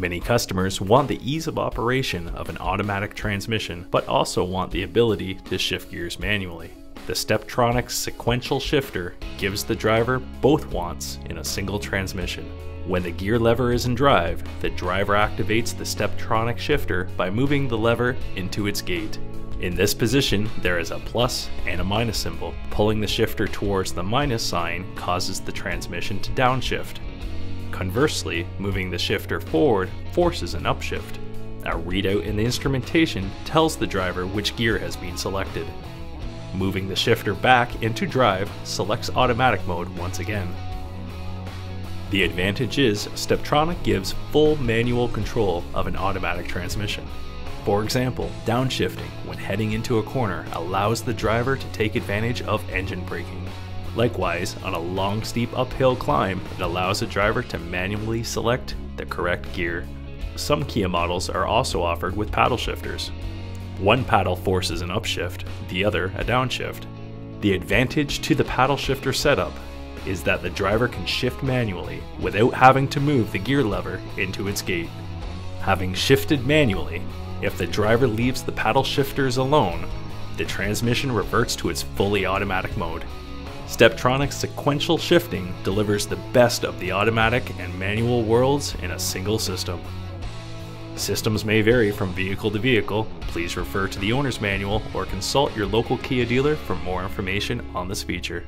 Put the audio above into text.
Many customers want the ease of operation of an automatic transmission, but also want the ability to shift gears manually. The Steptronic sequential shifter gives the driver both wants in a single transmission. When the gear lever is in drive, the driver activates the Steptronic shifter by moving the lever into its gate. In this position, there is a plus and a minus symbol. Pulling the shifter towards the minus sign causes the transmission to downshift. Conversely, moving the shifter forward forces an upshift. A readout in the instrumentation tells the driver which gear has been selected. Moving the shifter back into drive selects automatic mode once again. The advantage is Steptronic gives full manual control of an automatic transmission. For example, downshifting when heading into a corner allows the driver to take advantage of engine braking. Likewise, on a long steep uphill climb, it allows the driver to manually select the correct gear. Some Kia models are also offered with paddle shifters. One paddle forces an upshift, the other a downshift. The advantage to the paddle shifter setup is that the driver can shift manually without having to move the gear lever into its gate. Having shifted manually, if the driver leaves the paddle shifters alone, the transmission reverts to its fully automatic mode. Steptronic's sequential shifting delivers the best of the automatic and manual worlds in a single system. Systems may vary from vehicle to vehicle. Please refer to the owner's manual or consult your local Kia dealer for more information on this feature.